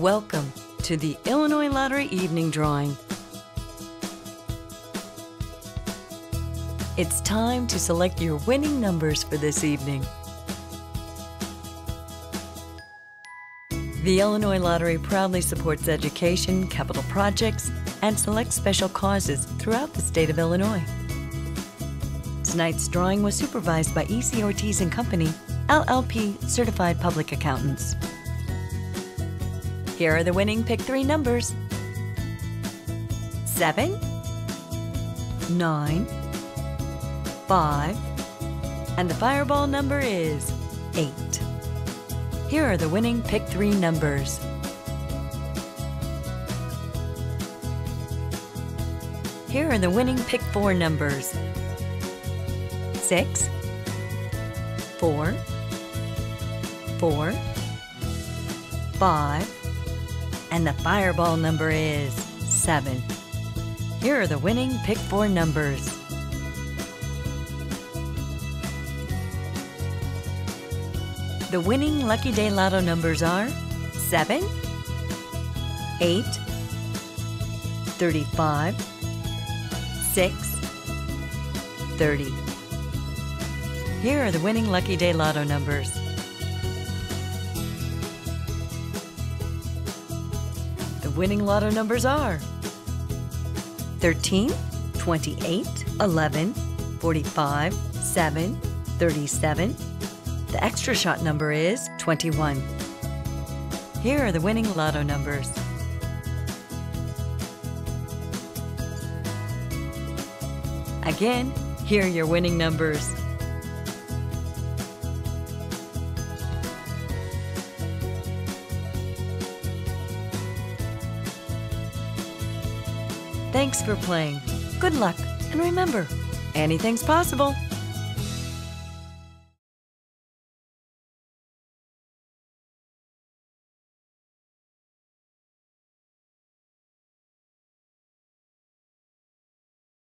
Welcome to the Illinois Lottery Evening Drawing. It's time to select your winning numbers for this evening. The Illinois Lottery proudly supports education, capital projects, and selects special causes throughout the state of Illinois. Tonight's drawing was supervised by E.C. Ortiz and Company, LLP Certified Public Accountants. Here are the winning pick three numbers. Seven, nine, five, and the fireball number is eight. Here are the winning pick three numbers. Here are the winning pick four numbers. Six, four, four, five, and the fireball number is seven. Here are the winning pick four numbers. The winning Lucky Day Lotto numbers are 7, 8, 35, 6, 30. Here are the winning Lucky Day Lotto numbers. Winning lotto numbers are 13, 28, 11, 45, 7, 37. The extra shot number is 21. Here are the winning lotto numbers. Again, here are your winning numbers. Thanks for playing. Good luck, and remember, anything's possible.